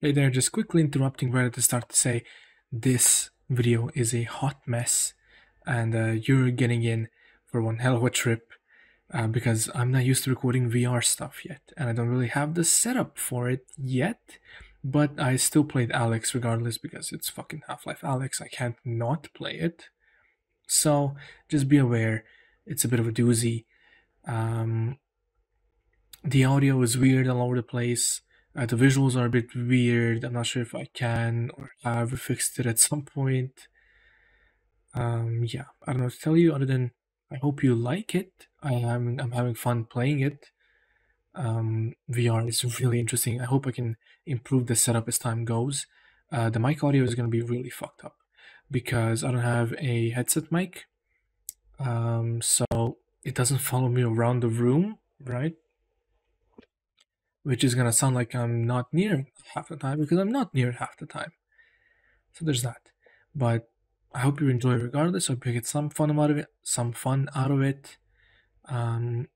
Hey there, just quickly interrupting right at the start to say this video is a hot mess and uh, you're getting in for one hell of a trip uh, because I'm not used to recording VR stuff yet and I don't really have the setup for it yet. But I still played Alyx regardless because it's fucking Half Life Alyx, I can't not play it. So just be aware, it's a bit of a doozy. Um, the audio is weird all over the place. Uh, the visuals are a bit weird. I'm not sure if I can or have fixed it at some point. Um, yeah, I don't know what to tell you other than I hope you like it. I am I'm having fun playing it. Um, VR is really interesting. I hope I can improve the setup as time goes. Uh, the mic audio is going to be really fucked up because I don't have a headset mic. Um, so it doesn't follow me around the room, right? Which is going to sound like I'm not near half the time because I'm not near half the time. So there's that. But I hope you enjoy regardless. I hope you get some fun out of it. Some fun out of it. Um,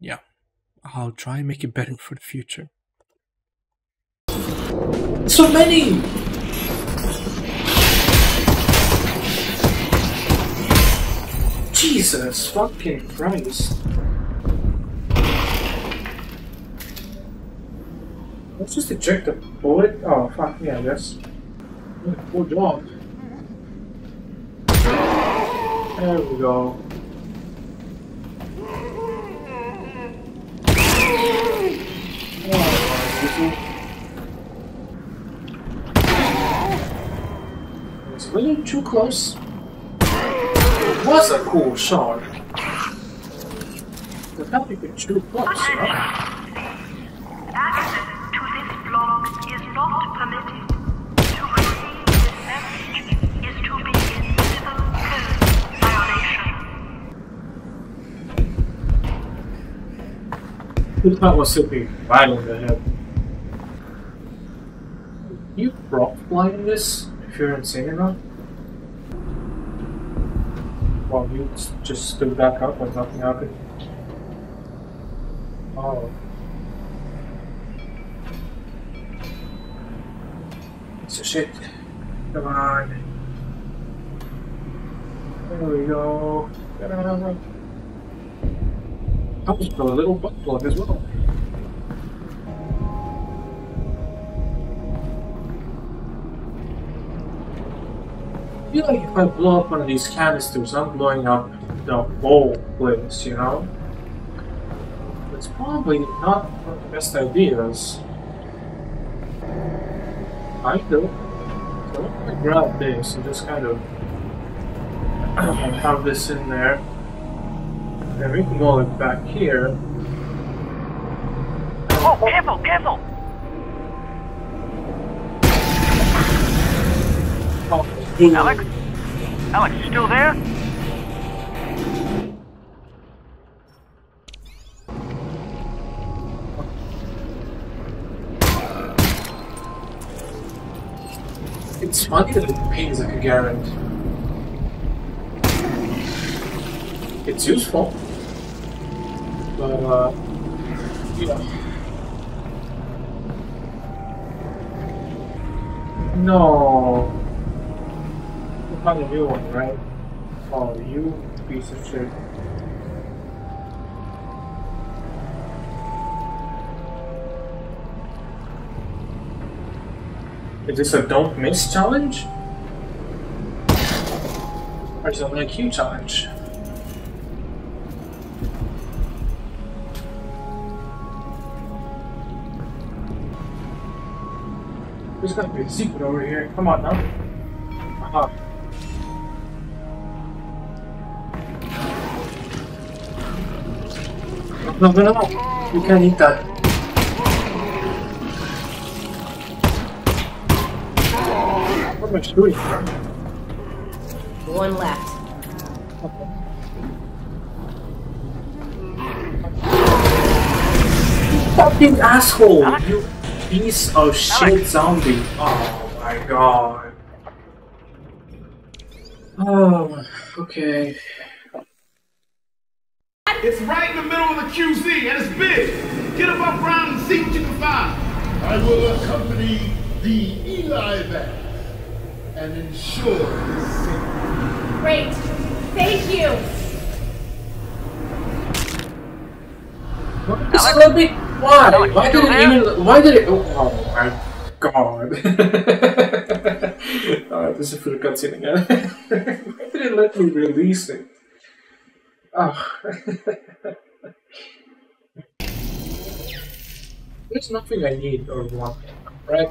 yeah, I'll try and make it better for the future. So many. Jesus fucking Christ. Let's just eject the bullet. Oh, fuck me, I guess. Good job. There we go. Oh, a little too close. It was a cool shot. The fact you could shoot close, not Who thought was something violent ahead? You prop this if you're insane enough? While you just stood back up like nothing happened? Oh. So shit. Come on. There we go. Just put a little butt plug as well. I feel like if I blow up one of these canisters, I'm blowing up the whole place, you know? It's probably not one of the best ideas. I do. So I'm gonna grab this and just kind of have this in there. And we can go back here. Oh, careful, careful! Oh, Alyx? Alyx, you still there? It's funny that it pays like a Garand. It's useful. But, uh. No. We'll find a new one, right? Oh, you piece of shit. Is this a don't miss challenge? Or is it like a Q challenge? There's gotta be a secret over here. Come on now. Aha. Uh-huh. No, no, no, no. You can't eat that. What am I doing? One left. Fucking asshole! You piece of shit zombie! Oh my god. Oh, okay. It's right in the middle of the QZ and it's big. Get up around and see what you can find. I will accompany the Eli back and ensure his safety. Great. Thank you. It's a little bit. Why? Why did it even? Why did it? Oh, oh my god! oh, this is for the cutscene again. why did it let me release it? Oh. There's nothing I need or want, right?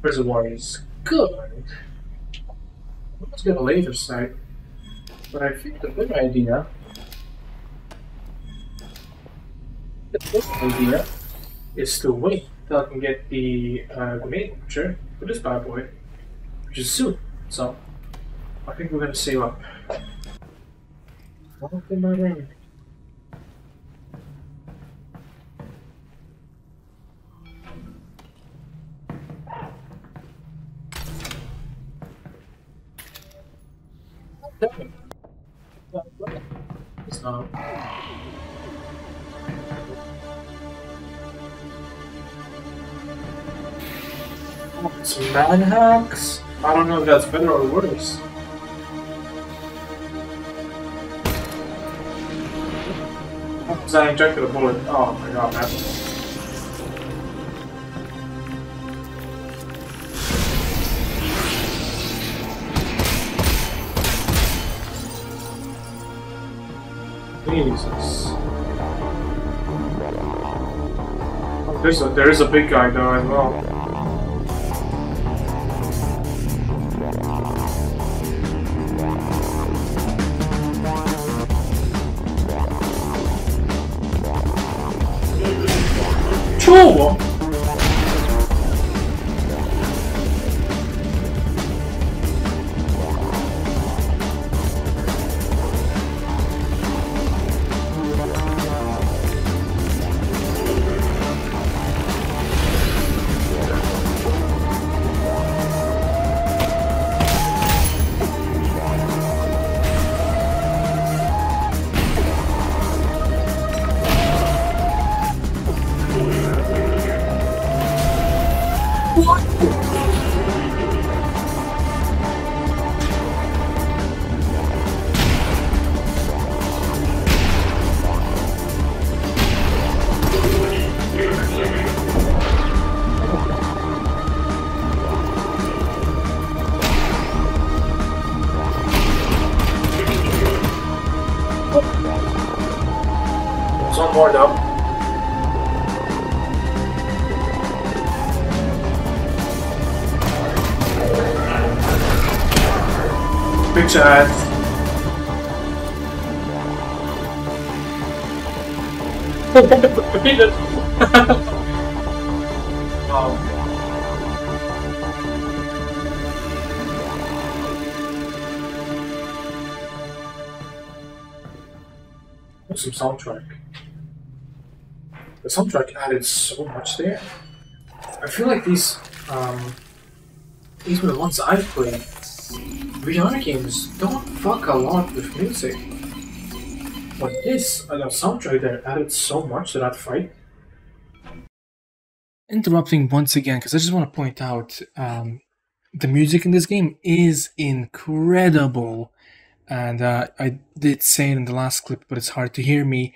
Reservoir is good. Let's get a laser sight. But I think the better idea better idea is to wait till I can get the uh, grenade launcher for this bad boy, which is soon. So I think we're gonna save up. What? Man hacks? I don't know if that's better or worse. Because I injected a bullet. Oh my god, man. Jesus. There's a, there is a big guy though as well. Shot. oh. Some soundtrack. The soundtrack added so much there. I feel like these, um, these were the ones I've played. VR games don't fuck a lot with music. But this, the soundtrack there added so much to that fight. Interrupting once again, because I just want to point out um, the music in this game is incredible. And uh, I did say it in the last clip, but it's hard to hear me.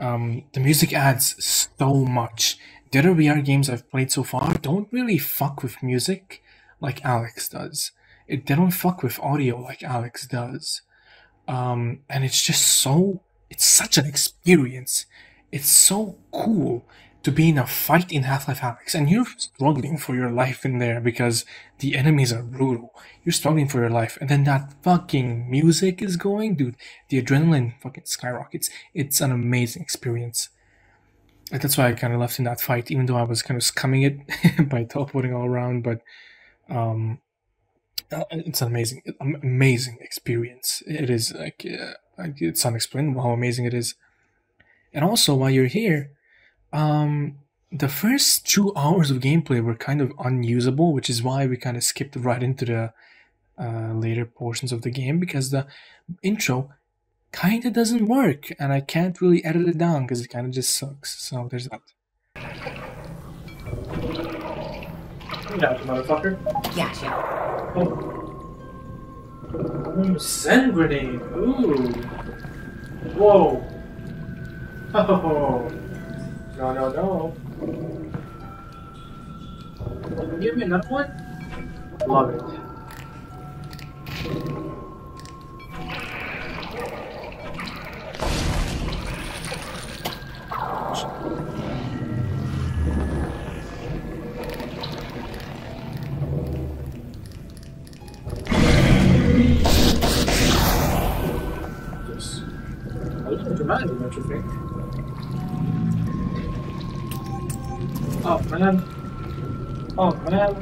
Um, the music adds so much. The other VR games I've played so far don't really fuck with music like Alyx does. It, they don't fuck with audio like Alyx does. Um, and it's just so, it's such an experience. It's so cool to be in a fight in Half-Life Alyx and you're struggling for your life in there because the enemies are brutal. You're struggling for your life and then that fucking music is going, dude. The adrenaline fucking skyrockets. It's an amazing experience. And that's why I kind of left in that fight, even though I was kind of scumming it by teleporting all around. But um, it's an amazing, amazing experience. It is like uh, it's unexplainable how amazing it is. And also, while you're here, um, the first two hours of gameplay were kind of unusable, which is why we kind of skipped right into the uh, later portions of the game because the intro kind of doesn't work, and I can't really edit it down because it kind of just sucks. So there's that. Gotcha, motherfucker. Gotcha. Ooh, Xen grenade. Ooh. Whoa. Oh. No, no, no. Give me another one? Love it. Think? Oh man. Oh man.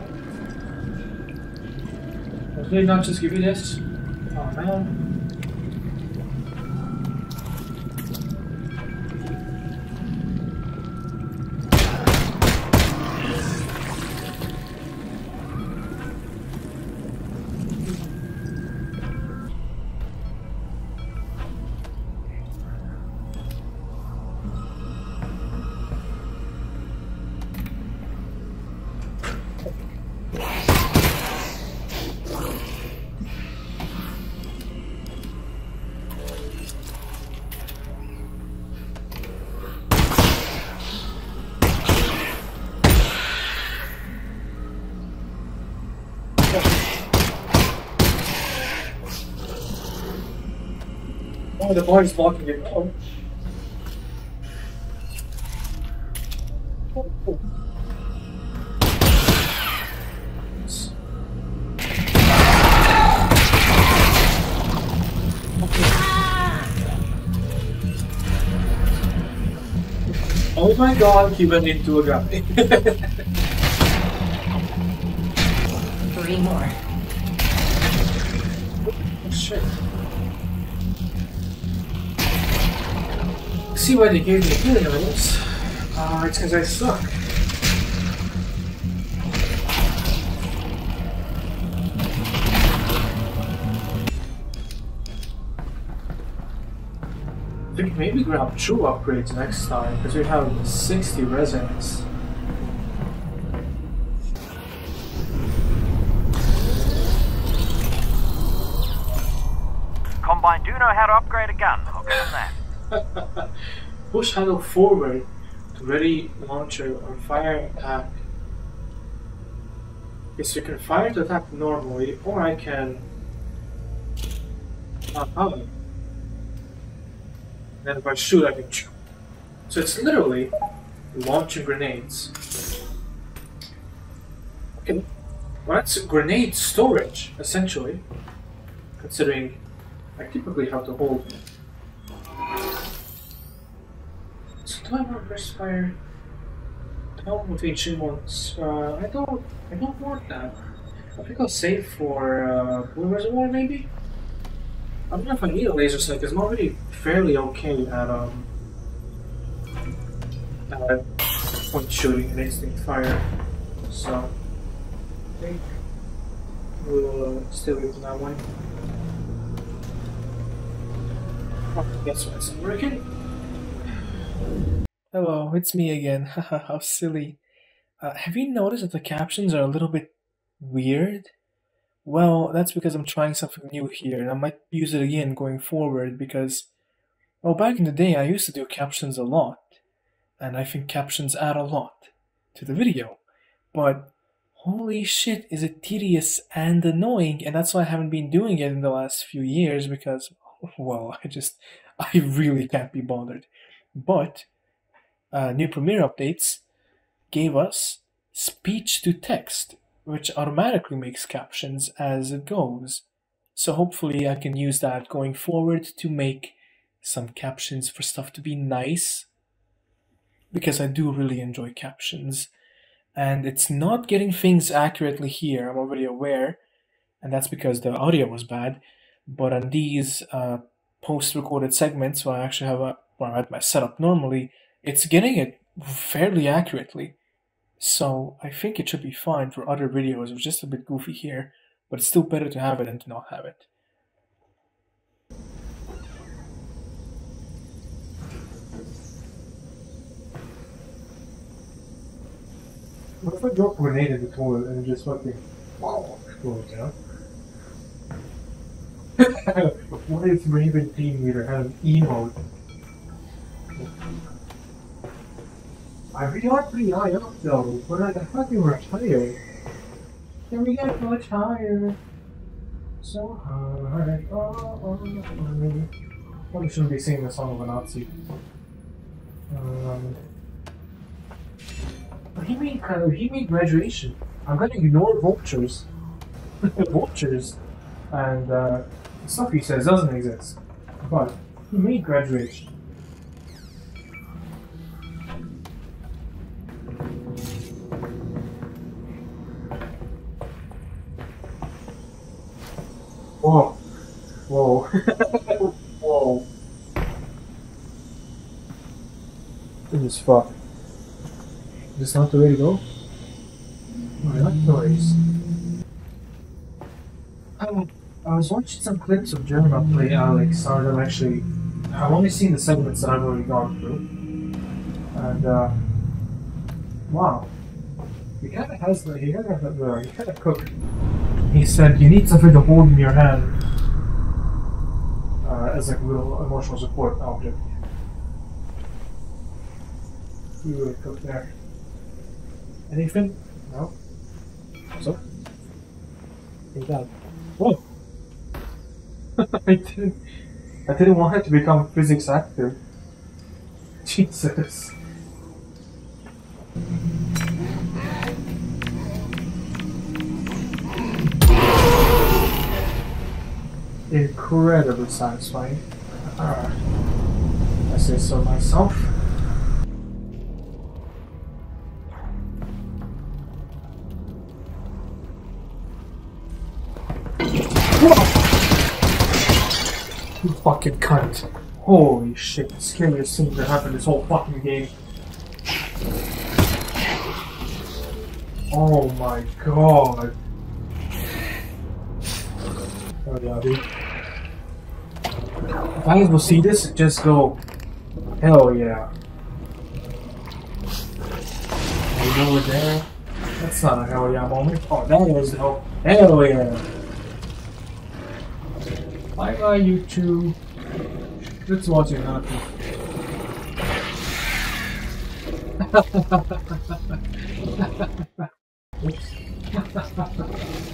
Did they not just give you this? Oh man. The boy's blocking it. Oh. Oh, oh. Oh my god, he went into a guy. Three more. oh shit. See why they gave me healing levels? Uh, it's because I suck. I think maybe grab two upgrades next time because we have 60 resins. Combine do know how to upgrade a gun. I'll give them that. Push handle forward to ready launcher or fire attack. Yes, you can fire to attack normally, or I can. Uh, oh. Then if I shoot, I can shoot. So it's literally launching grenades. Okay, well that's grenade storage, essentially. Considering I typically have to hold Do I with ancient ones. Uh, I don't. I don't want that. I think I'll save for uh, Blue Reservoir maybe. I don't know if I need a laser sight because I'm already fairly okay at um at point shooting and instinct fire. So I think we'll uh, away from that one. Oh, guess what? It's working. Hello, it's me again. How silly. Uh, have you noticed that the captions are a little bit weird? Well, that's because I'm trying something new here, and I might use it again going forward because, well, back in the day I used to do captions a lot, and I think captions add a lot to the video. But holy shit, is it tedious and annoying, and that's why I haven't been doing it in the last few years because, well, I just, I really can't be bothered. But uh, new Premiere updates gave us speech to text, which automatically makes captions as it goes. So hopefully I can use that going forward to make some captions for stuff to be nice. Because I do really enjoy captions. And it's not getting things accurately here, I'm already aware. And that's because the audio was bad. But on these uh, post recorded segments, where I actually have a, where I had my setup normally, it's getting it fairly accurately. So I think it should be fine for other videos. It was just a bit goofy here, but it's still better to have it than to not have it. What if I drop a grenade in the toilet and just fucking explodes, you know? what if Raven Team Leader had an emote? I really are pretty high up though, but I fucking. Can we get retire? So high. Oh, oh, oh. Probably shouldn't be singing the song of a Nazi. Um, of he made graduation. I'm gonna ignore vultures, vultures, and uh, stuff he says doesn't exist. But he made graduation. Whoa. Whoa. This is fuck. Is this not the way to go? Oh, I like noise. I, I was watching some clips of Jerma play Alyx, or them actually. I've only seen the segments that I've already gone through. And, uh. Wow. He kinda has the. He kinda, uh, he kinda cooked. He said, you need something to hold in your hand uh, as like a little emotional support object. We really cooked there. Anything? No? So? Hey, Dad. Whoa! I didn't. I didn't want it to become physics active. Jesus. Incredibly satisfying. Uh, I say so myself. You fucking cunt. Holy shit, the scariest thing that happened this whole fucking game. Oh my god. Oh yeah, dude. If I will see this, just go, hell yeah. You know we're there? That's not a hell yeah moment. Oh, that is hell, hell yeah. Bye bye, YouTube. Let's watch it happen. Oops.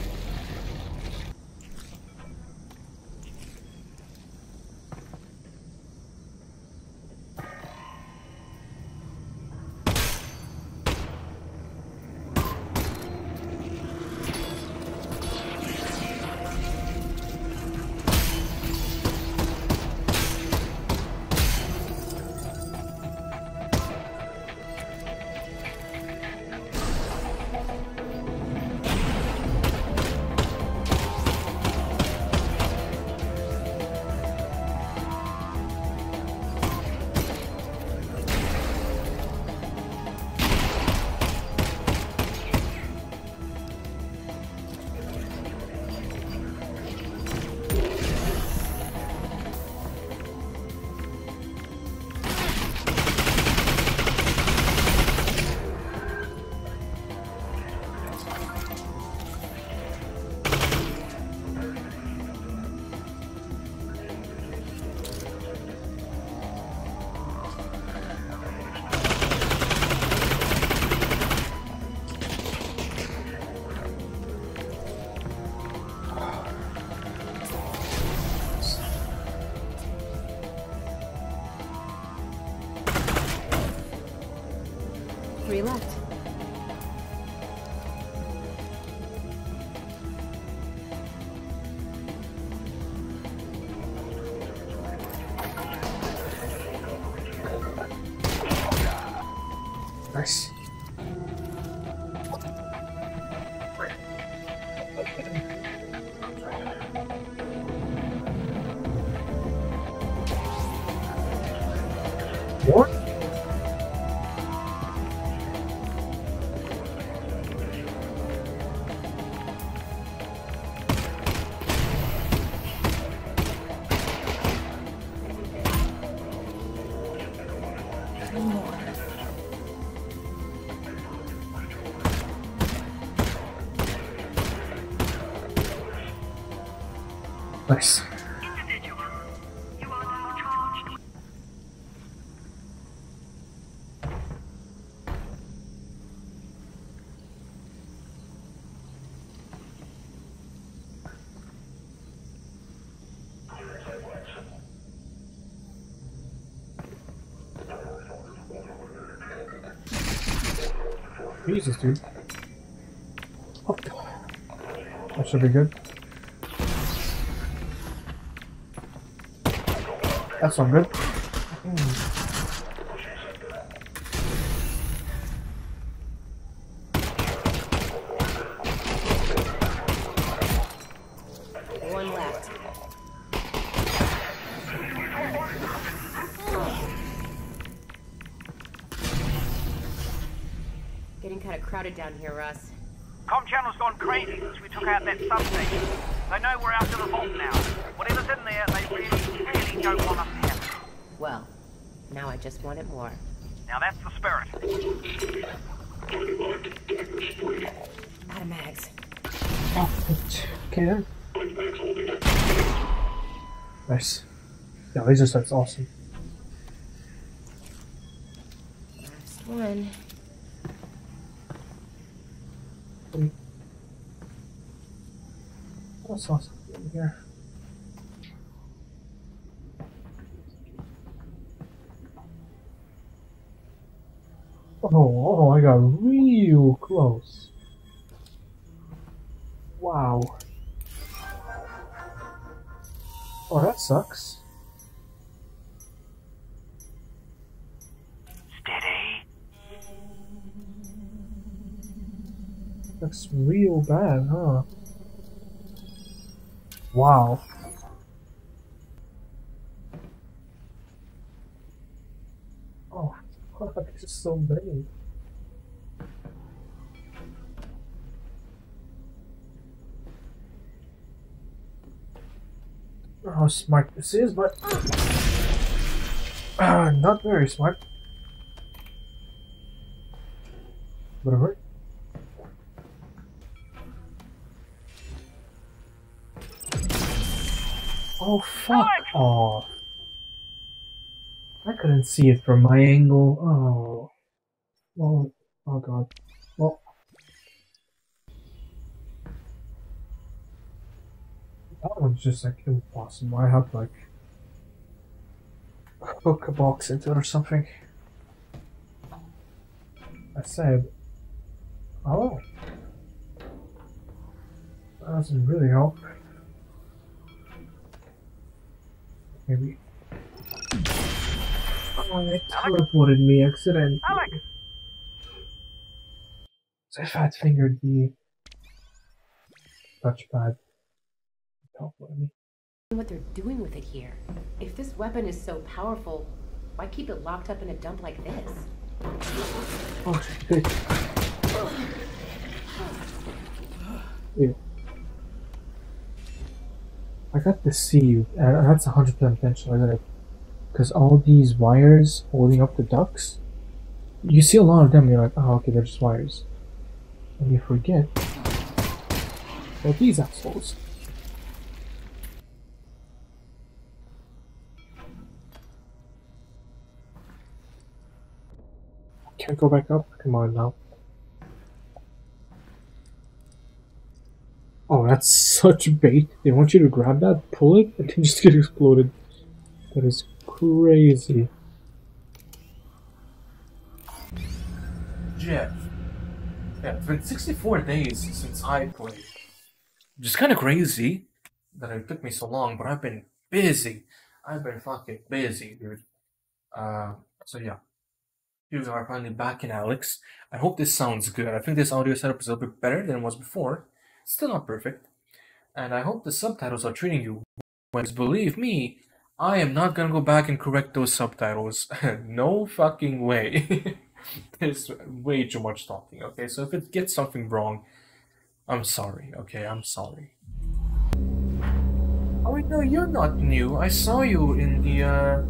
Nice. Jesus, dude. Oh. That should be good. That's not good. Laser sight's awesome. Last one. What's awesome in here? Oh, oh, I got real close. Wow. Oh, that sucks. That's real bad, huh? Wow. Oh, fuck, this is so know how smart this is, but uh, not very smart. Whatever. Oh fuck off. I couldn't see it from my angle. Oh. Well, oh god. Well. That one's just like impossible. I have like hook a box into it or something. I said, oh. That doesn't really help. Maybe. Oh, it teleported me accidentally. Alyx! So I had fingered the touchpad, it teleported me. What they're doing with it here. If this weapon is so powerful, why keep it locked up in a dump like this? Oh shit. Ew. I got to see you. Uh, that's a hundred percent intentional, isn't it? Because all these wires holding up the ducks, you see a lot of them. You're like, oh, okay, they're just wires, and you forget. Well, these assholes. Can't go back up. Come on now. Oh, that's such bait. They want you to grab that, pull it, and then just get exploded. That is crazy. Jeff. Yeah, it's been 64 days since I played. Is kind of crazy that it took me so long, but I've been busy. I've been fucking busy, dude. Uh, so yeah. Here we are finally back in Alyx. I hope this sounds good. I think this audio setup is a little bit better than it was before. Still not perfect. And I hope the subtitles are treating you well. Believe me, I am not gonna go back and correct those subtitles. no fucking way. There's way too much talking, okay? So if it gets something wrong, I'm sorry, okay? I'm sorry. Oh wait, no, you're not new. I saw you in the, uh,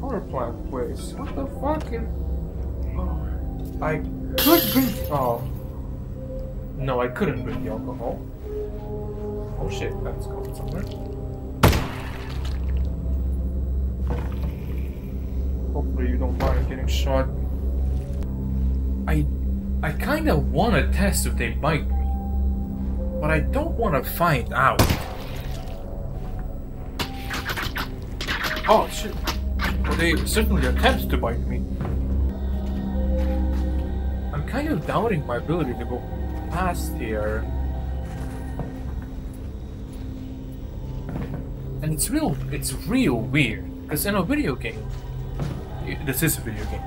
power plant place. What the fuck? Oh, I could drink. Oh. No, I couldn't with the alcohol. Oh shit, that's gone somewhere. Hopefully you don't mind getting shot. I... I kinda wanna test if they bite me. But I don't wanna find out. Oh shit. Well, they certainly attempt to bite me. I'm kind of doubting my ability to go past here. And it's real, it's real weird. Because in a video game, this is a video game.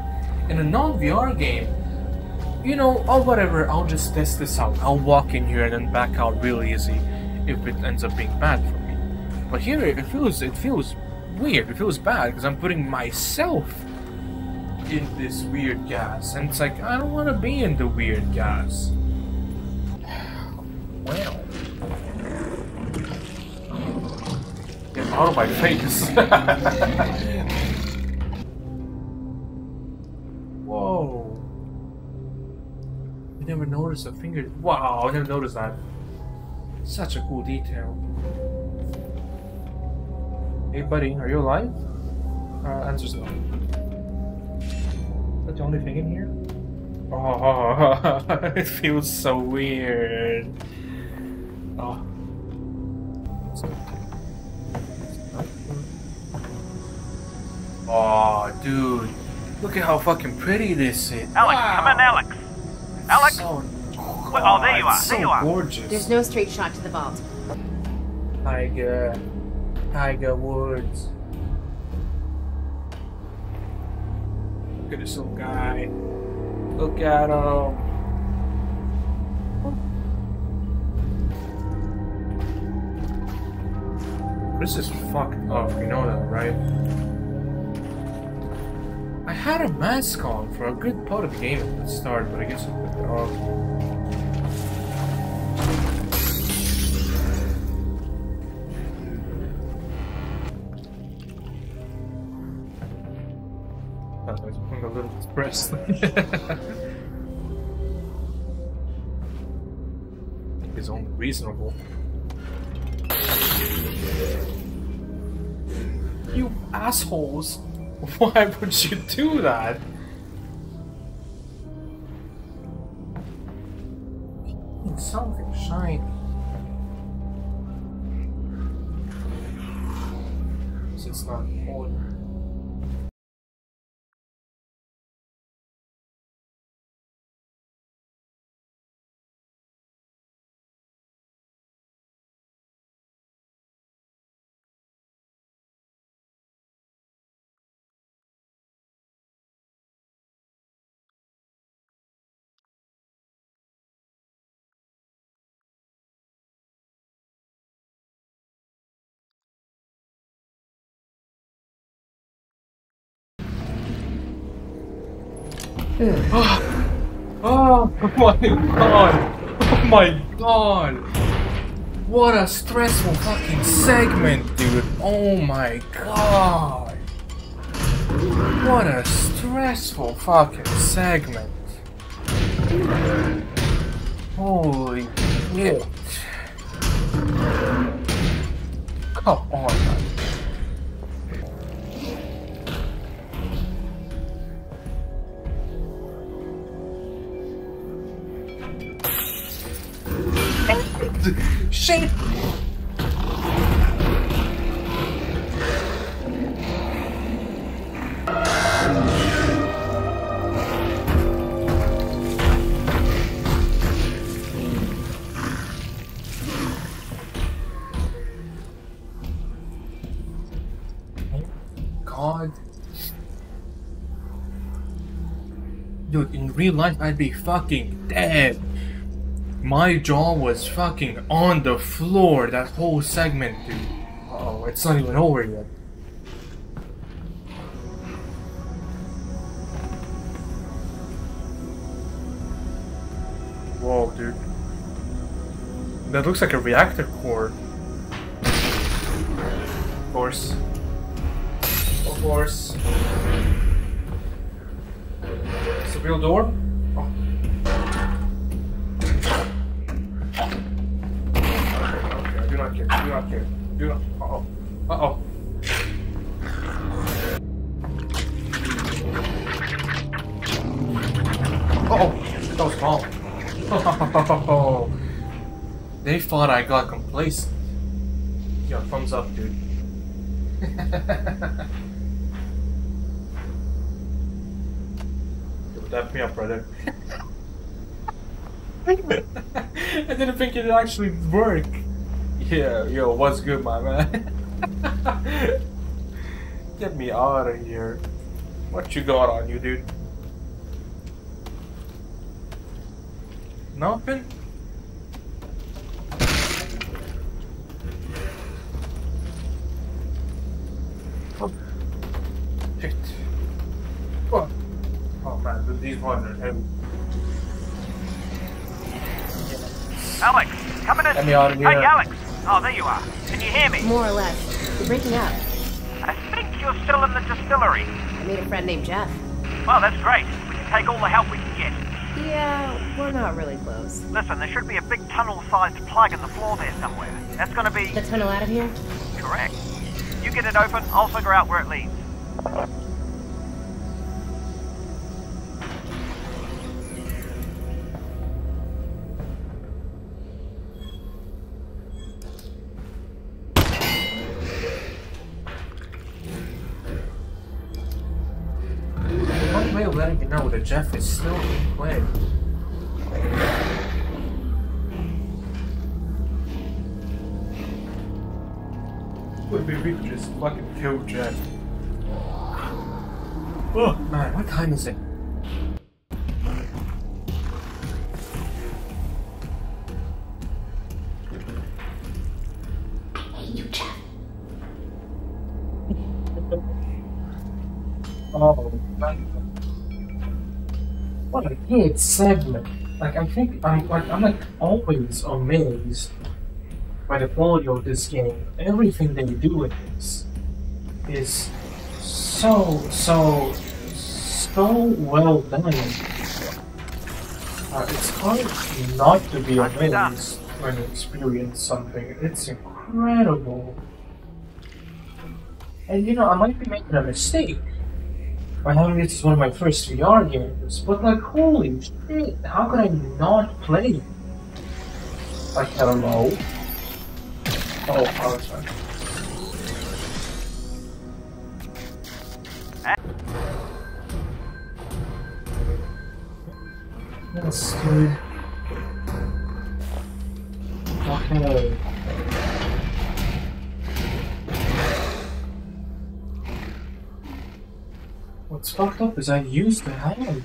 In a non-VR game, you know, oh whatever, I'll just test this out. I'll walk in here and then back out real easy if it ends up being bad for me. But here it feels it feels weird. It feels bad because I'm putting myself in this weird gas, and it's like I don't want to be in the weird gas. Out of my face. Whoa. I never noticed a finger. Wow, I never noticed that. Such a cool detail. Hey, buddy, are you alive? Uh, answer so. That's the only thing in here? Oh, it feels so weird. Oh. Oh, dude. Look at how fucking pretty this is. Alyx, wow. come on, Alyx. Alyx? So, Well, oh, there you are, it's there so you are. gorgeous. There's no straight shot to the vault. Tiger. Tiger Woods. Look at this little guy. Look at him. This is fucked up, you know that, right? I had a mask on for a good part of the game at the start, but I guess I put it off. I was a little depressed. It's only reasonable. You assholes! Why would you do that? Oh, oh my god! Oh my god! What a stressful fucking segment, dude! Oh my god! What a stressful fucking segment! Holy shit! Come on, Shit! God. Dude, in real life, I'd be fucking dead. My jaw was fucking on the floor that whole segment, dude. Oh, it's not even over yet. Whoa, dude. That looks like a reactor core. Of course. Of course. It's a real door? do not. Do not. Uh oh. Uh oh. Oh. That was calm. They thought I got complacent. Yo, thumbs up, dude. Dap me up, brother. I didn't think it'd actually work. Yeah, yo, what's good, my man? Get me out of here. What you got on you, dude? Nothing? Oh. Shit. Oh. oh man, these ones are heavy. Alyx, coming in. Let me out of here. Hey, Alyx. Oh, there you are. Can you hear me? More or less. You're breaking up. I think you're still in the distillery. I made a friend named Jeff. Well, that's great. We can take all the help we can get. Yeah, we're not really close. Listen, there should be a big tunnel-sized plug in the floor there somewhere. That's gonna be The tunnel out of here? correct. You get it open, I'll figure out where it leads. Letting you know that Jeff is still in play. Would be we could just fucking kill Jeff. Oh man, what time is it? A segment. Like I think I'm like I'm like always amazed by the quality of this game. Everything they do in this is so so so well done. Uh, it's hard not to be amazed when you experience something. It's incredible. And you know, I might be making a mistake by having this as one of my first VR games, but like, holy shit, how could I not play? Like, hello? Oh, power sorry. Yes, dude. Okay. What's fucked up is I used to have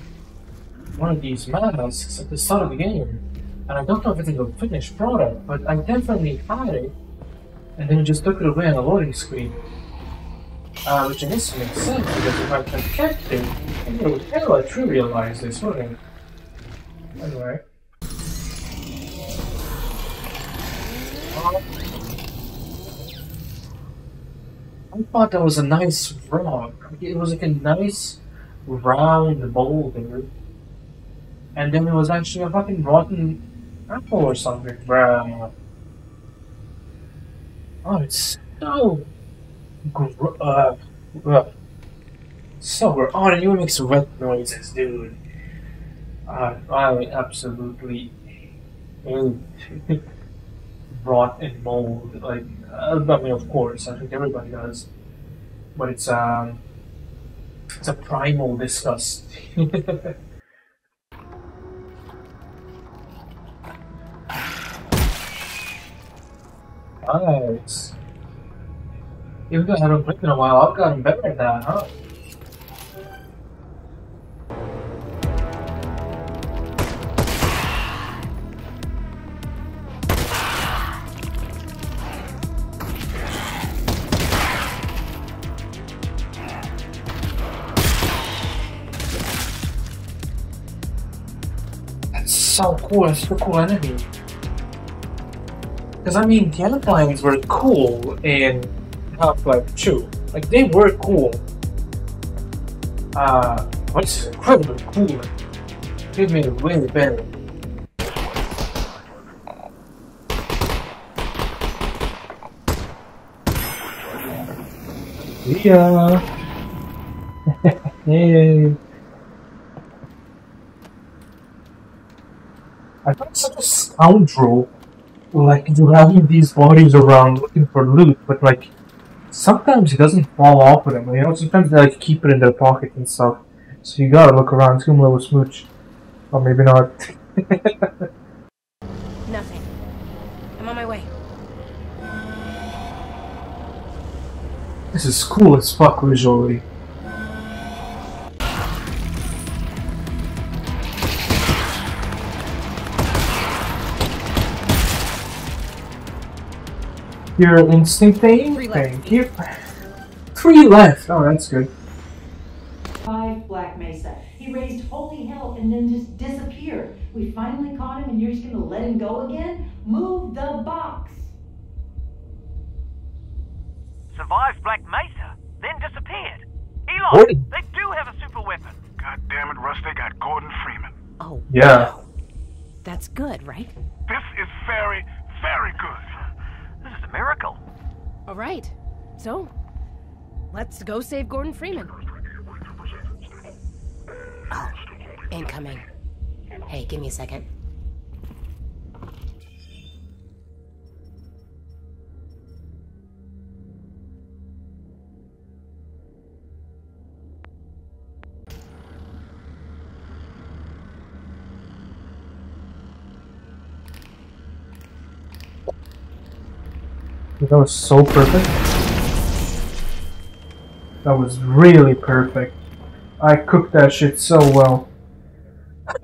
one of these masks at the start of the game. And I don't know if it's a finished product, but I definitely had it. And then just took it away on a loading screen. Uh, which I guess makes sense because if I kept it, it would hella trivialize this, wouldn't it? Anyway. I thought that was a nice rock. It was like a nice round boulder. And then it was actually a fucking rotten apple or something, bruh. Oh, it's so gr- uh, uh, so gr- oh, and you makes wet noises, dude. Uh, I absolutely hate rot and mold. Like, uh, I mean, of course, I think everybody does, but it's um, it's a primal disgust. nice. Even though I haven't played in a while, I've gotten better at that, huh? So cool. That's such a cool enemy. Because I mean, the other lines were cool in Half-Life 2. Like they were cool. Uh, what's incredibly cool. They made it way better. Yeah. hey. I thought such a scoundrel. Like, having these bodies around looking for loot, but like, sometimes it doesn't fall off of them. You know, sometimes they like keep it in their pocket and stuff. So you gotta look around, him a smooch. Or maybe not. Nothing. I'm on my way. this is cool as fuck visually. Your instinct thing? Three left. Thank you. Three left. Oh, that's good. Five Black Mesa. He raised holy hell and then just disappeared. We finally caught him and you're just gonna let him go again? Move the box. Survived Black Mesa, then disappeared. Eli, Gordon. they do have a super weapon. God damn it, Russ, they got Gordon Freeman. Oh, Yeah. that's good, right? This is very, very good. This is a miracle. All right. So, let's go save Gordon Freeman. Oh, incoming. Hey, give me a second. That was so perfect. That was really perfect. I cooked that shit so well.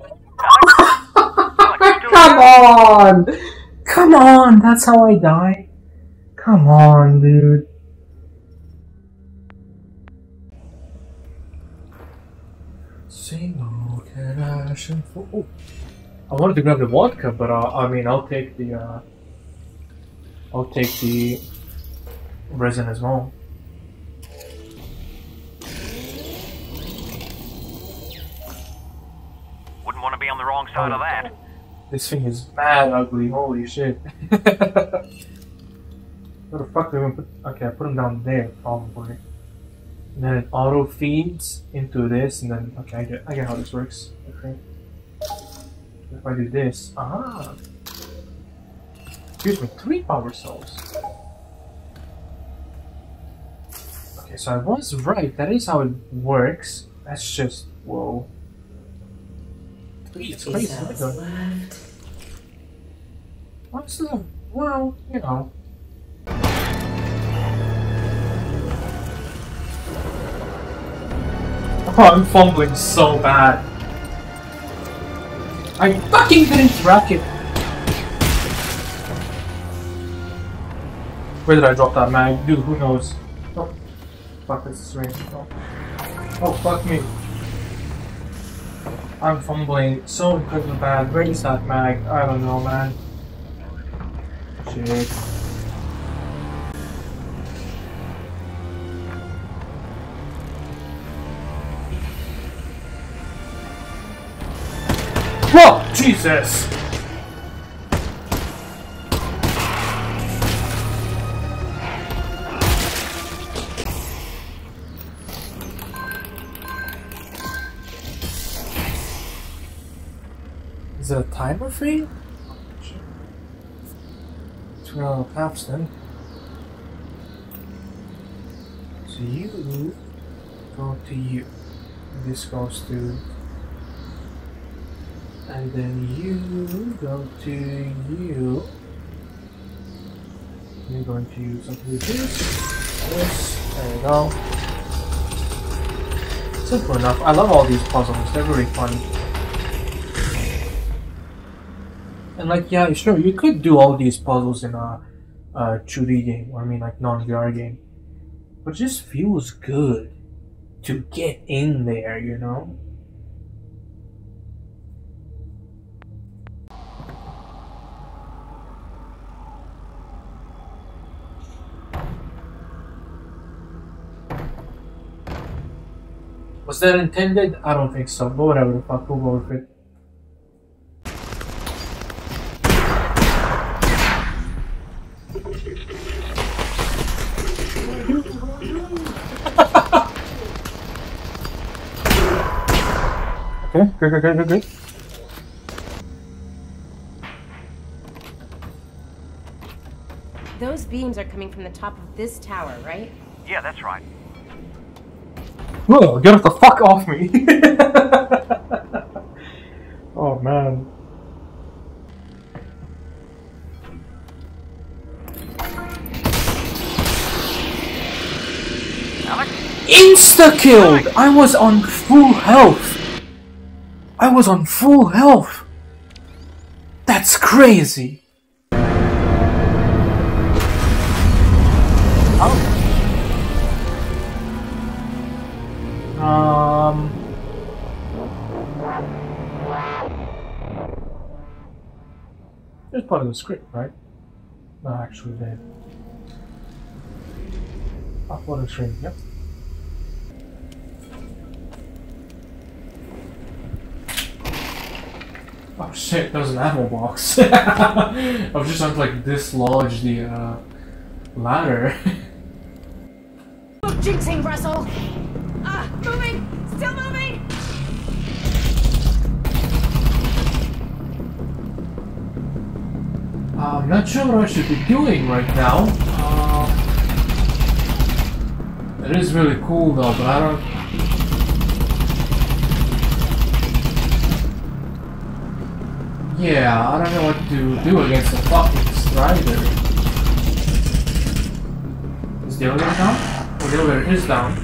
Come on! Come on! That's how I die? Come on, dude. Single cash and. Oh. I wanted to grab the vodka, but uh, I mean, I'll take the. Uh, I'll take the resin as well. Wouldn't want to be on the wrong side of that. This thing is mad ugly. Holy shit. Where the fuck do I put? Okay, I put them down there probably. And then it auto feeds into this, and then okay, I get, I get how this works. Okay. If I do this, ah. Excuse me, three power cells. Okay, so I was right. That is how it works. That's just whoa. Three, three, three. left. What's the well, you know. Oh, I'm fumbling so bad. I fucking didn't track Where did I drop that mag? Dude, who knows? Oh, fuck, this is range. Oh. oh, fuck me. I'm fumbling so incredibly bad. Where is that mag? I don't know, man. Shit. Jesus! A timer thing? Twelve halves then. So you go to you. This goes to and then you go to you. You're going to use like this, this, there you go. Simple enough. I love all these puzzles, they're very fun. And like, yeah, sure, you could do all these puzzles in a, a 2D game, or I mean like non-VR game. But just feels good to get in there, you know? Was that intended? I don't think so, but whatever fuck, we'll go with it. Great, great, great, great, great. Those beams are coming from the top of this tower, right? Yeah, that's right. Whoa, get the fuck off me! oh man. Insta killed! I was on full health! I was on full health! That's crazy! Oh. Um. It's part of the script, right? Not actually there. Uploading stream, yep. Oh shit, that was an ammo box. I was just trying to like dislodge the uh, ladder. Jinxing, Russell! Ah, moving! Still moving! I'm not sure what I should be doing right now. Uh, it is really cool though, but I don't. Yeah, I don't know what to do against the fucking strider. Is the elevator down? Oh, the elevator is down.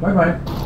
Bye bye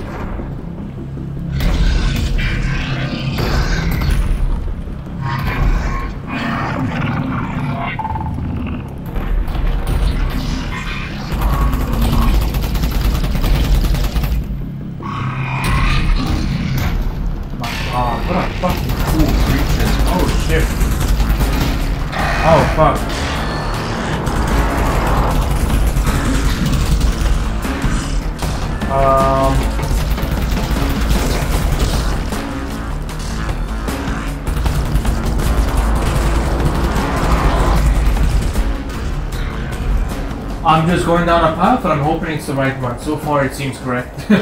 just going down a path, and I'm hoping it's the right one. So far, it seems correct. oh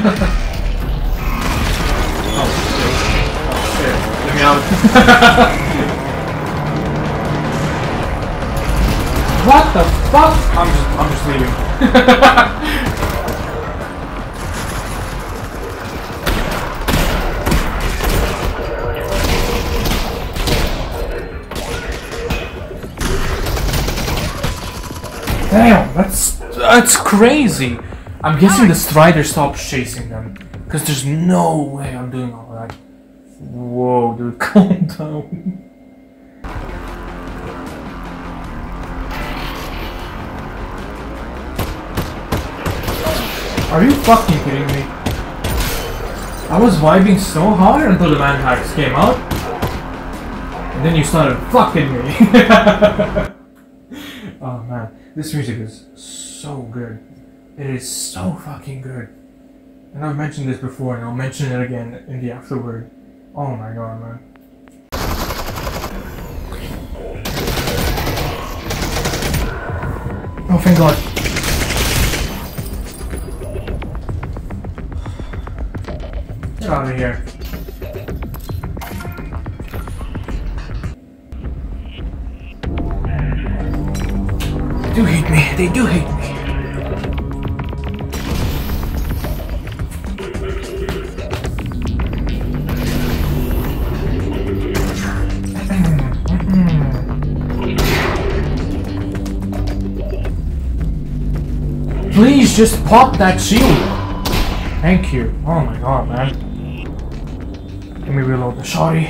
shit! Oh shit! Let me out! what the fuck? I'm just, I'm just leaving. Damn, that's that's crazy. I'm guessing the Strider stopped chasing them because there's no way I'm doing all that. Whoa, dude, calm down. Are you fucking kidding me? I was vibing so hard until the manhacks came out. And then you started fucking me. oh man, this music is so good. It is so fucking good. And I've mentioned this before and I'll mention it again in the afterword. Oh my god, man. Oh, thank god. Get out of here. They do hate me. They do hate me. Please just pop that shield. Thank you. Oh my god, man. Let me reload the shotty.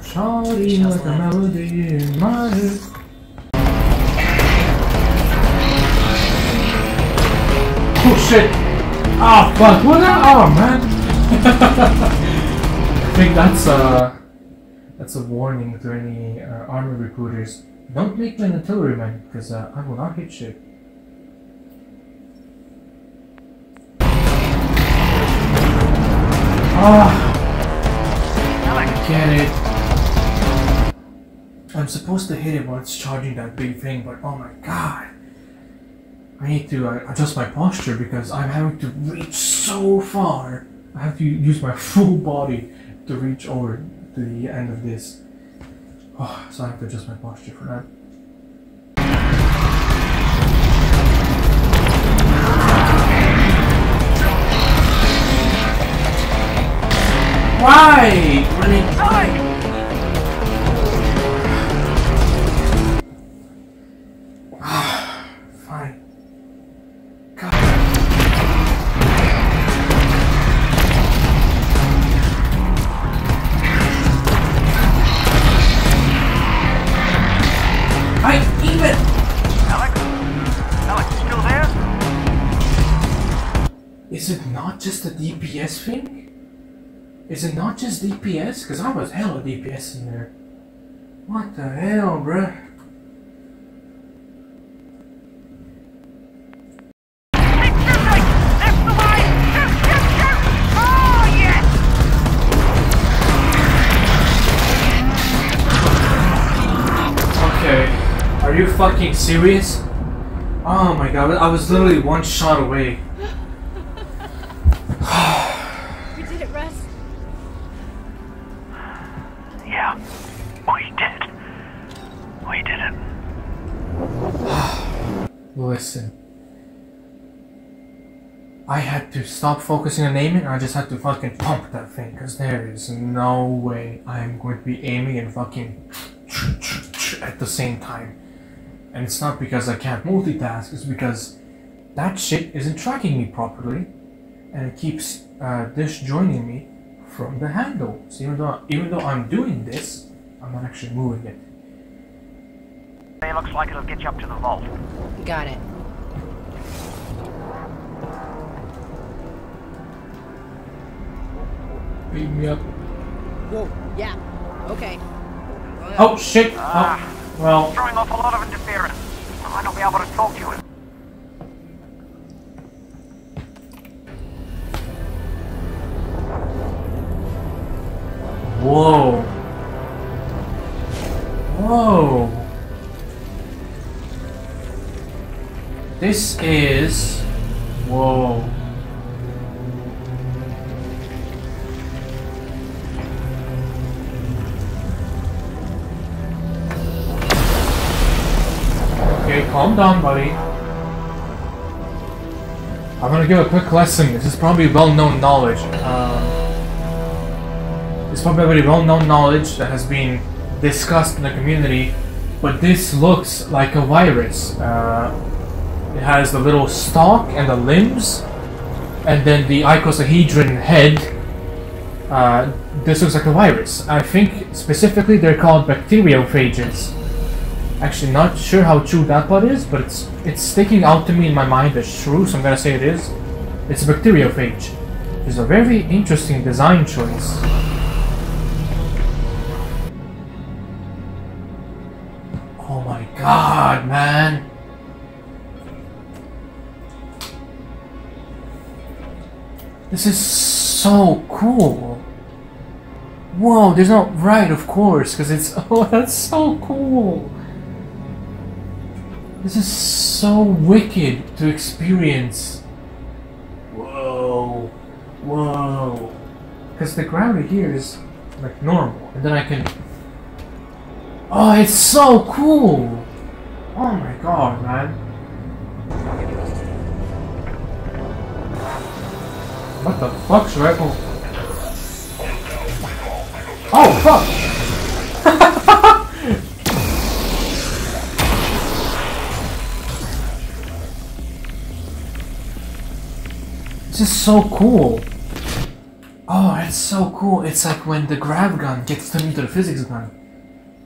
Shotty like a melody in my head. Oh shit! Ah fuck! What? the- Oh man! I think that's a that's a warning to any uh, army recruiters. Don't make me an artilleryman because uh, I will not hit shit. I'm supposed to hit it while it's charging that big thing, but oh my god. I need to uh, adjust my posture because I'm having to reach so far. I have to use my full body to reach over to the end of this. Oh, so I have to adjust my posture for that. Why? Running. DPS? Because I was hella DPS in there. What the hell, bruh? Okay. Are you fucking serious? Oh my god, I was literally one shot away. Listen. I had to stop focusing on aiming, I just had to fucking pump that thing, because there is no way I'm going to be aiming and fucking at the same time. And it's not because I can't multitask, it's because that shit isn't tracking me properly, and it keeps uh, disjoining me from the handle. So even though even though I'm doing this, I'm not actually moving it. It looks like it'll get you up to the vault. Got it. Beat me up. Whoa, yeah. Okay. Oh shit! Oh, ah. well, Throwing off a lot of interference. I might not be able to talk to you. This is. Whoa. Okay, calm down, buddy. I'm gonna give a quick lesson. This is probably well-known knowledge. Um, it's probably very well-known knowledge that has been discussed in the community, but this looks like a virus. Uh, has the little stalk and the limbs, and then the icosahedron head. Uh, this looks like a virus. I think specifically they're called bacteriophages. Actually, not sure how true that part is, but it's it's sticking out to me in my mind as true, so I'm gonna say it is. It's a bacteriophage. It's a very interesting design choice. This is so cool! Whoa, there's no right, of course, because it's. Oh, that's so cool! This is so wicked to experience. Whoa, whoa. Because the gravity here is like normal, and then I can. Oh, it's so cool! Oh my god, man. What the fuck should Oh, fuck! This is so cool. Oh, it's so cool. It's like when the grav gun gets turned into the physics gun.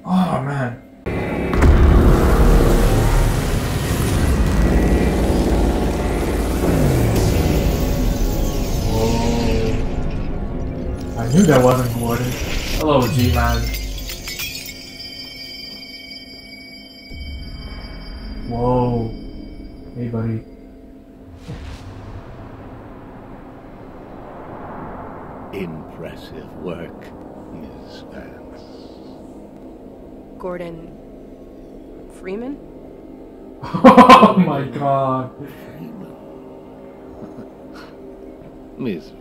Oh man. Knew that wasn't Gordon. Hello, G-Man. Whoa. Hey, buddy. Impressive work, Miss Vance. Gordon Freeman? oh my god. Miss Vance,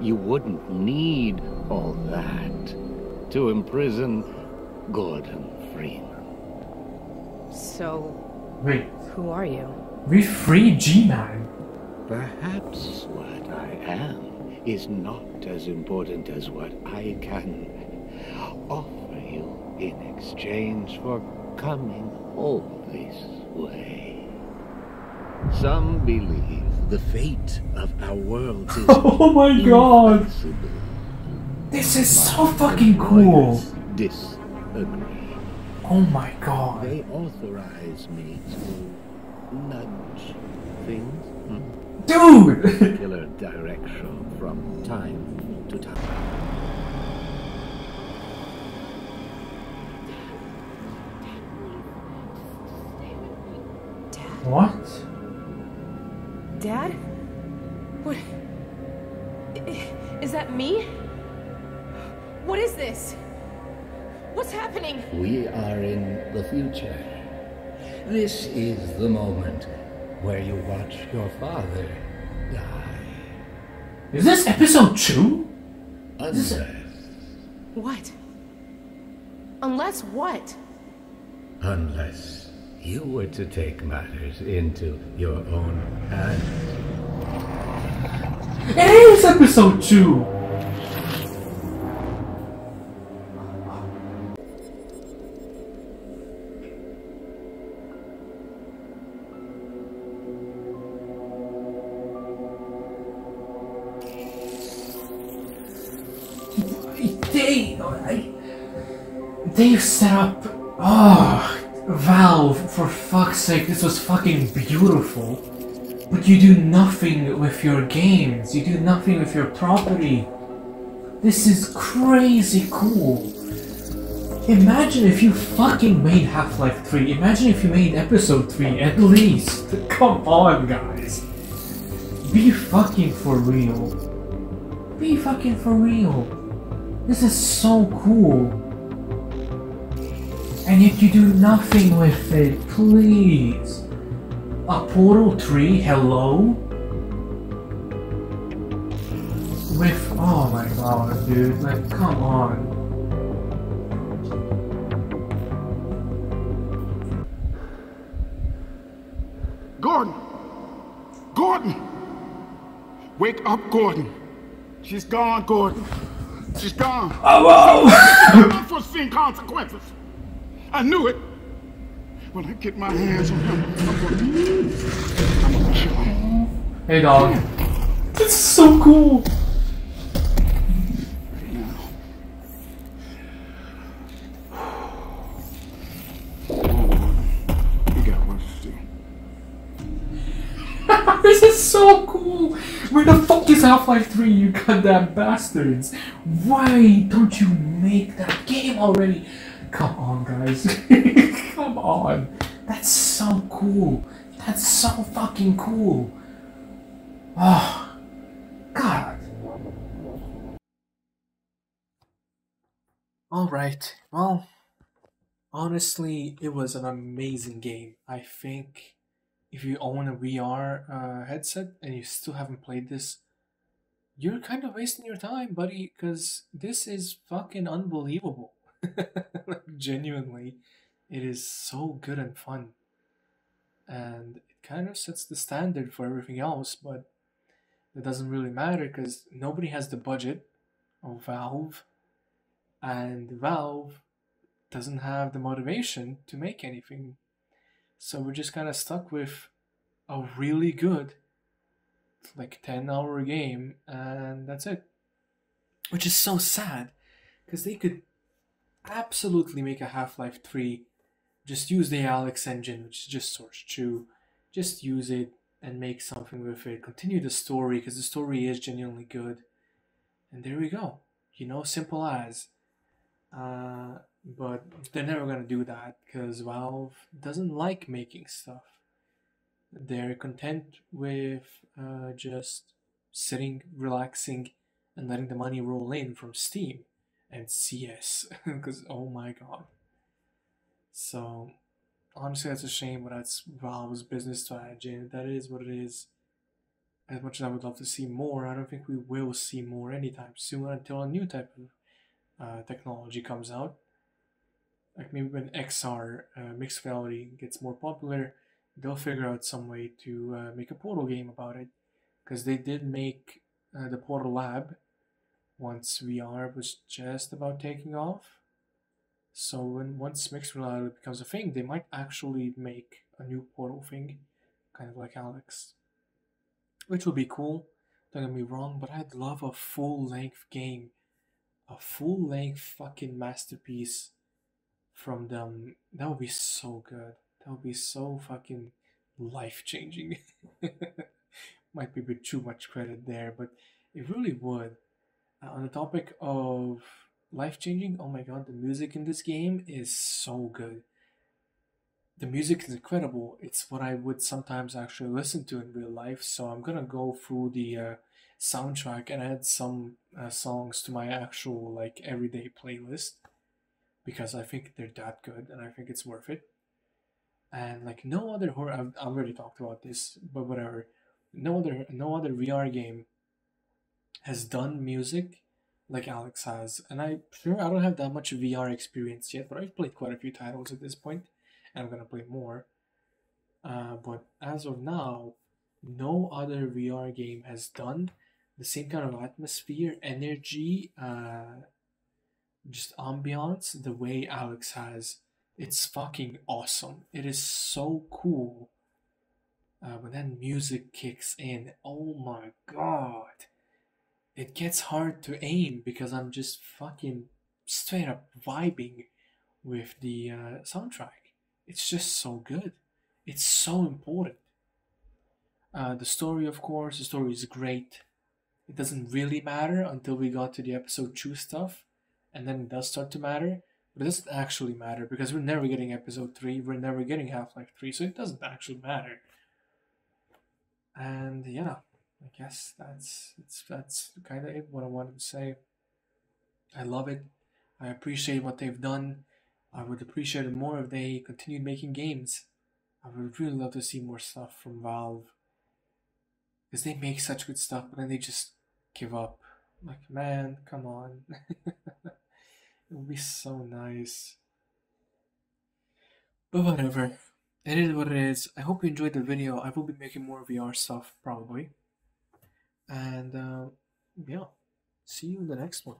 you wouldn't need all that to imprison Gordon Freeman. So, Wait, who are you? we free G-Man. Perhaps what I am is not as important as what I can offer you in exchange for coming all this way. Some believe the fate of our world is Oh my god! This is so fucking cool! Disagree. Oh my god. They authorize me to nudge things. Hmm? Dude! Killer direction from time to time. what? Dad? What... Is that me? What is this? What's happening? We are in the future. This is the moment where you watch your father die. Is this episode 2? Unless What? Unless what? Unless you were to take matters into your own hands. It is episode 2! They, they set up. Oh, for fuck's sake, this was fucking beautiful. But you do nothing with your games, you do nothing with your property. This is crazy cool. Imagine if you fucking made Half Life 3. Imagine if you made Episode 3 at least. Come on, guys. Be fucking for real. Be fucking for real. This is so cool. And yet you do nothing with it, please. A Portal tree, hello? With, oh my god, dude, like, come on. Gordon! Gordon! Wake up, Gordon. She's gone, Gordon. She's gone. Oh, Unforeseen consequences. I knew it. When I get my hands on him, I'm gonna, I'm gonna kill him. Hey, dog. This is so cool. Right now. We got work to do. this is so cool. Where the fuck is Half-Life 3, you goddamn bastards? Why don't you make that game already? Come on, guys. Come on. That's so cool. That's so fucking cool. Oh, God. Alright, well, honestly, it was an amazing game. I think if you own a VR uh, headset and you still haven't played this, you're kind of wasting your time, buddy, because this is fucking unbelievable. genuinely, it is so good and fun. And it kind of sets the standard for everything else, but it doesn't really matter because nobody has the budget of Valve, and Valve doesn't have the motivation to make anything. So we're just kind of stuck with a really good, like 10 hour game, and that's it. Which is so sad because they could absolutely make a Half Life 3. Just use the Alyx engine, which is just Source 2. Just use it and make something with it. Continue the story because the story is genuinely good. And there we go. You know, simple as. Uh, but they're never gonna do that because Valve doesn't like making stuff. They're content with uh, just sitting, relaxing, and letting the money roll in from Steam and CS. Because oh my god. So honestly, that's a shame, but that's Valve's business strategy, and that is what it is. As much as I would love to see more, I don't think we will see more anytime soon until a new type of uh, technology comes out. like maybe when XR uh, mixed reality gets more popular, they'll figure out some way to uh, make a Portal game about it, because they did make uh, the Portal Lab once VR was just about taking off. So when once mixed reality becomes a thing, they might actually make a new Portal thing, kind of like Alyx. which would be cool. Don't get me wrong, but I'd love a full-length game, a full-length fucking masterpiece from them. That would be so good. That would be so fucking life-changing. Might be a bit too much credit there, but it really would. Uh, on the topic of life changing. Oh my god, the music in this game is so good. The music is incredible. It's what I would sometimes actually listen to in real life. So I'm gonna go through the uh, soundtrack and add some uh, songs to my actual like everyday playlist because I think they're that good and I think it's worth it. And like no other horror, I've, I've already talked about this, but whatever. No other, no other VR game has done music like Alyx has. And I sure I don't have that much VR experience yet, but I've played quite a few titles at this point, and I'm gonna play more. Uh, but as of now, no other VR game has done the same kind of atmosphere, energy, uh, just ambiance the way Alyx has. It's fucking awesome. It is so cool. Uh, when that music kicks in, oh my god it gets hard to aim because I'm just fucking straight up vibing with the uh, soundtrack. It's just so good. It's so important. Uh, the story, of course, the story is great. It doesn't really matter until we got to the episode 2 stuff, and then it does start to matter. But it doesn't actually matter because we're never getting episode 3, we're never getting Half Life 3, so it doesn't actually matter. And yeah, I guess that's it's that's kind of it. What I wanted to say. I love it. I appreciate what they've done. I would appreciate it more if they continued making games. I would really love to see more stuff from Valve. Because they make such good stuff, but then they just give up. Like, man, come on. it would be so nice. But whatever. It is what it is. I hope you enjoyed the video. I will be making more VR stuff, probably. And uh, yeah, see you in the next one.